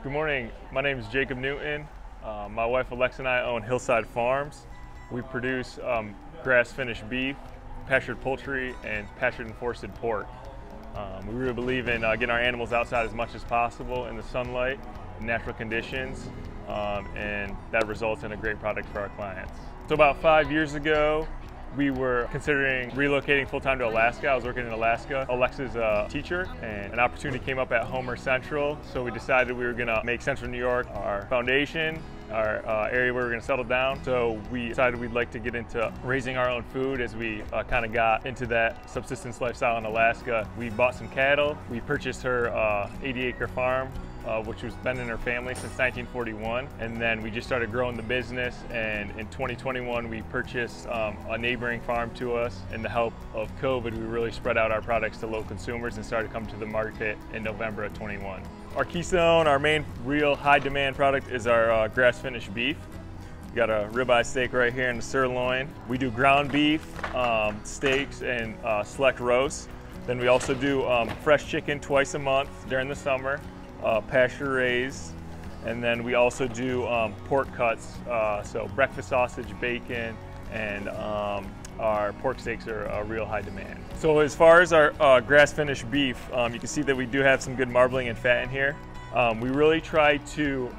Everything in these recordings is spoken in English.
Good morning. My name is Jacob Newton. Uh, my wife Alexa and I own Hillside Farms. We produce um, grass-finished beef, pastured poultry, and pastured and forested pork. Um, we really believe in uh, getting our animals outside as much as possible in the sunlight, natural conditions, um, and that results in a great product for our clients. So about five years ago, we were considering relocating full-time to Alaska. I was working in Alaska. Alexa's a teacher and an opportunity came up at Homer Central. So we decided we were gonna make Central New York our foundation, our uh, area where we are gonna settle down. So we decided we'd like to get into raising our own food as we uh, kind of got into that subsistence lifestyle in Alaska. We bought some cattle. We purchased her uh, 80 acre farm uh, which has been in her family since 1941. And then we just started growing the business. And in 2021, we purchased um, a neighboring farm to us. And the help of COVID, we really spread out our products to low consumers and started coming to the market in November of 21. Our keystone, our main real high demand product is our uh, grass finished beef. We got a ribeye steak right here in the sirloin. We do ground beef, um, steaks, and uh, select roasts. Then we also do um, fresh chicken twice a month during the summer uh, pasture raised, and then we also do um, pork cuts, uh, so breakfast sausage, bacon, and um, our pork steaks are a real high demand. So as far as our uh, grass finished beef, um, you can see that we do have some good marbling and fat in here. Um, we really try to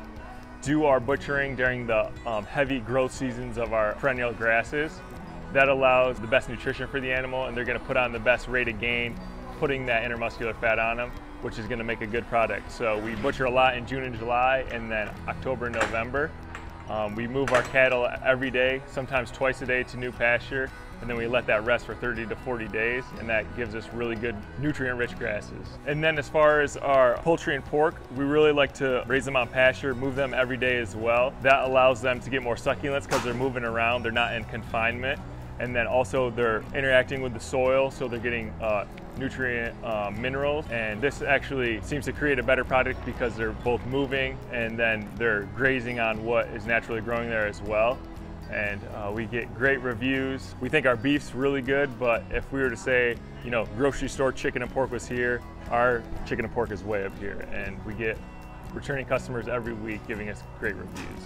do our butchering during the um, heavy growth seasons of our perennial grasses. That allows the best nutrition for the animal and they're gonna put on the best rate of gain, putting that intermuscular fat on them which is going to make a good product. So we butcher a lot in June and July, and then October and November. Um, we move our cattle every day, sometimes twice a day to new pasture, and then we let that rest for 30 to 40 days, and that gives us really good nutrient-rich grasses. And then as far as our poultry and pork, we really like to raise them on pasture, move them every day as well. That allows them to get more succulence because they're moving around, they're not in confinement and then also they're interacting with the soil so they're getting uh, nutrient uh, minerals and this actually seems to create a better product because they're both moving and then they're grazing on what is naturally growing there as well and uh, we get great reviews. We think our beef's really good, but if we were to say, you know, grocery store chicken and pork was here, our chicken and pork is way up here, and we get returning customers every week giving us great reviews.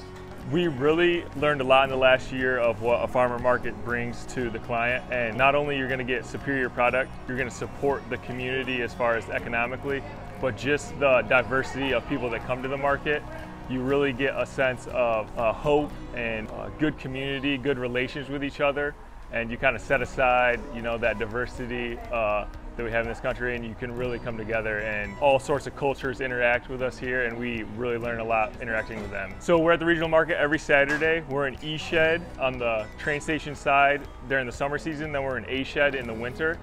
We really learned a lot in the last year of what a farmer market brings to the client. And not only you're gonna get superior product, you're gonna support the community as far as economically, but just the diversity of people that come to the market. You really get a sense of uh, hope and uh, good community, good relations with each other. And you kind of set aside, you know, that diversity uh, that we have in this country and you can really come together and all sorts of cultures interact with us here and we really learn a lot interacting with them. So we're at the regional market every Saturday. We're in E Shed on the train station side during the summer season, then we're in A Shed in the winter.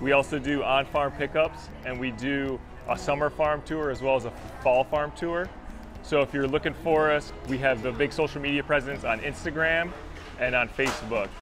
We also do on-farm pickups and we do a summer farm tour as well as a fall farm tour. So if you're looking for us, we have the big social media presence on Instagram and on Facebook.